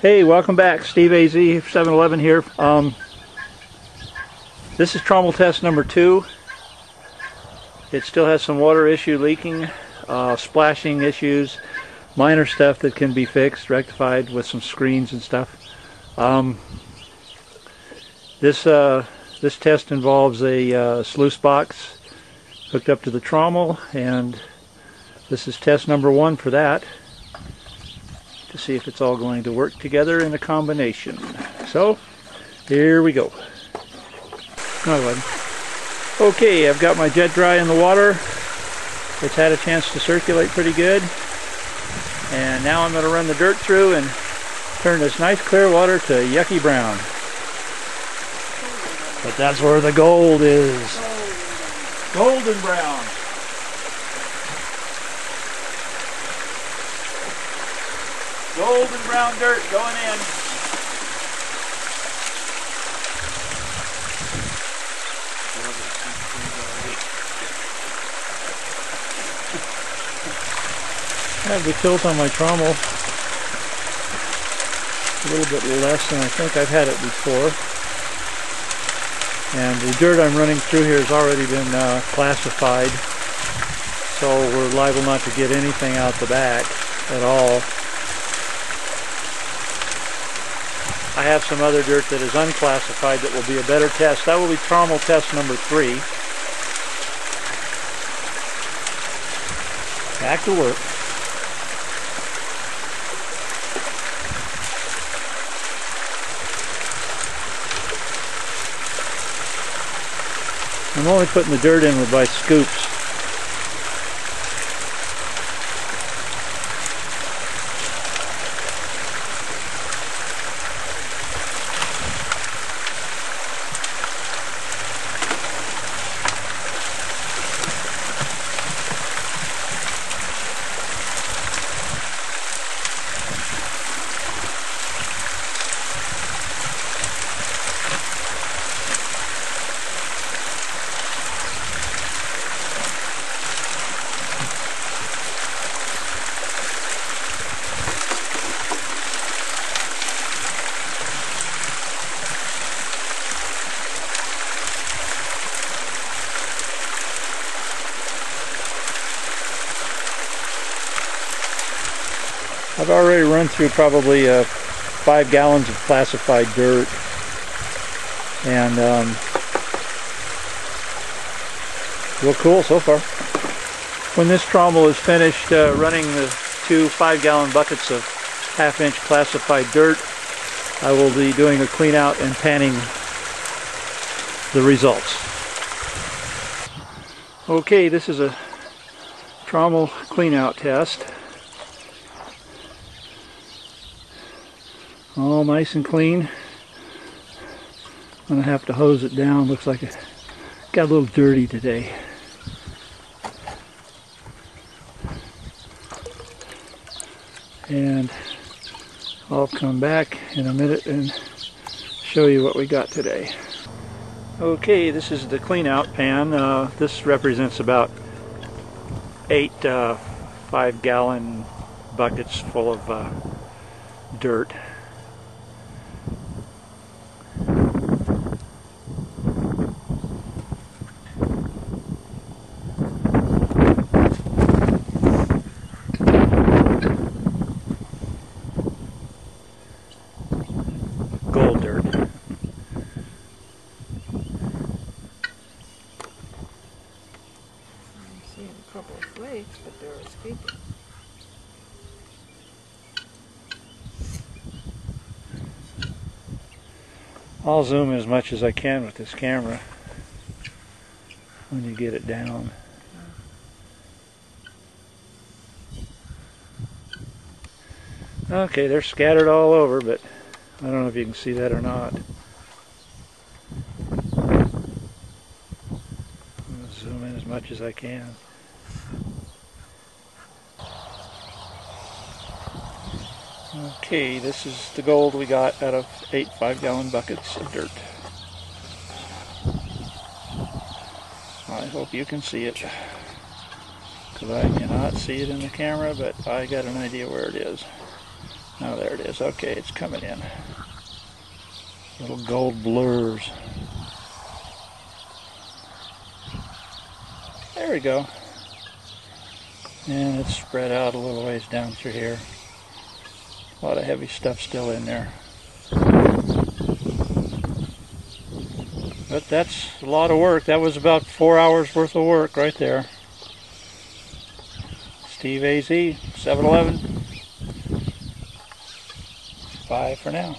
Hey, welcome back. Steve AZ, 711 here. Um, this is trommel test number two. It still has some water issue leaking, uh, splashing issues, minor stuff that can be fixed, rectified with some screens and stuff. Um, this uh, this test involves a uh, sluice box hooked up to the trommel, and this is test number one for that to see if it's all going to work together in a combination. So, here we go. Okay, I've got my jet dry in the water. It's had a chance to circulate pretty good. And now I'm going to run the dirt through and turn this nice clear water to yucky brown. But that's where the gold is. Golden brown. Golden brown dirt going in. I have the tilt on my trommel a little bit less than I think I've had it before. And the dirt I'm running through here has already been uh, classified, so we're liable not to get anything out the back at all. I have some other dirt that is unclassified that will be a better test. That will be trommel test number three. Back to work. I'm only putting the dirt in with by scoops. I've already run through probably uh, five gallons of classified dirt and um, real cool so far. When this trommel is finished uh, running the two five gallon buckets of half inch classified dirt, I will be doing a clean out and panning the results. Okay, this is a trommel clean out test. All nice and clean. I'm gonna have to hose it down. Looks like it got a little dirty today. And I'll come back in a minute and show you what we got today. Okay, this is the clean out pan. Uh, this represents about eight uh, five gallon buckets full of uh, dirt. gold dirt. I'm seeing a couple of flakes, but they're escaping. I'll zoom as much as I can with this camera when you get it down. Okay, they're scattered all over, but I don't know if you can see that or not. zoom in as much as I can. Okay, this is the gold we got out of eight five gallon buckets of dirt. I hope you can see it. Because I cannot see it in the camera, but I got an idea where it is. Now there it is. Okay, it's coming in. Little gold blurs. There we go. And it's spread out a little ways down through here. A lot of heavy stuff still in there. But that's a lot of work. That was about four hours worth of work right there. Steve AZ, 7-Eleven. Bye for now.